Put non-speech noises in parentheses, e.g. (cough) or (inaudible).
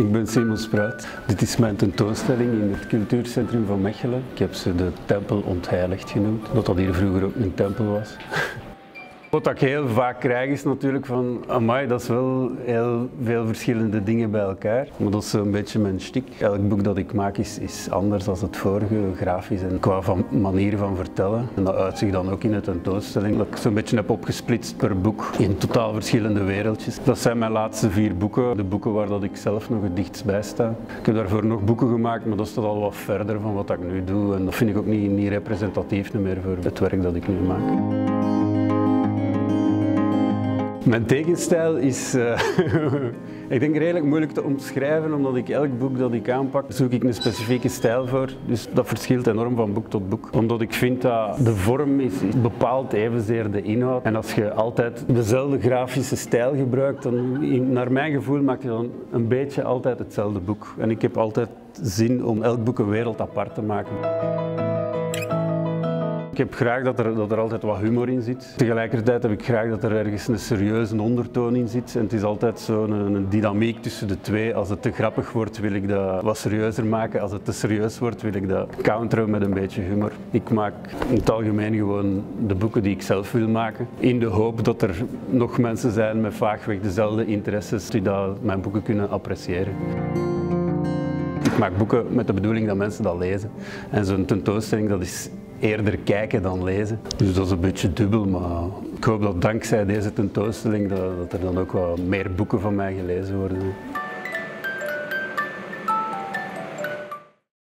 Ik ben Simon Spruit. Dit is mijn tentoonstelling in het cultuurcentrum van Mechelen. Ik heb ze de tempel ontheiligd genoemd, omdat dat hier vroeger ook een tempel was. Wat ik heel vaak krijg is natuurlijk van, amai, dat is wel heel veel verschillende dingen bij elkaar. Maar dat is een beetje mijn stik. Elk boek dat ik maak is, is anders dan het vorige, grafisch en qua van manier van vertellen. En dat uitzicht dan ook in de tentoonstelling. Dat ik zo'n beetje heb opgesplitst per boek in totaal verschillende wereldjes. Dat zijn mijn laatste vier boeken, de boeken waar dat ik zelf nog het dichtst bij sta. Ik heb daarvoor nog boeken gemaakt, maar dat staat al wat verder van wat ik nu doe. En dat vind ik ook niet, niet representatief meer voor het werk dat ik nu maak. Mijn tekenstijl is, uh, (laughs) ik denk redelijk moeilijk te omschrijven, omdat ik elk boek dat ik aanpak, zoek ik een specifieke stijl voor. Dus dat verschilt enorm van boek tot boek. Omdat ik vind dat de vorm is, bepaalt evenzeer de inhoud. En als je altijd dezelfde grafische stijl gebruikt, dan naar mijn gevoel maak je dan een beetje altijd hetzelfde boek. En ik heb altijd zin om elk boek een wereld apart te maken. Ik heb graag dat er, dat er altijd wat humor in zit. Tegelijkertijd heb ik graag dat er ergens een serieuze ondertoon in zit. En het is altijd zo'n een, een, dynamiek tussen de twee. Als het te grappig wordt wil ik dat wat serieuzer maken. Als het te serieus wordt wil ik dat counteren met een beetje humor. Ik maak in het algemeen gewoon de boeken die ik zelf wil maken. In de hoop dat er nog mensen zijn met vaagweg dezelfde interesses die dat mijn boeken kunnen appreciëren. Ik maak boeken met de bedoeling dat mensen dat lezen. En zo'n tentoonstelling dat is eerder kijken dan lezen. Dus dat is een beetje dubbel, maar ik hoop dat dankzij deze tentoonstelling dat, er dan ook wat meer boeken van mij gelezen worden.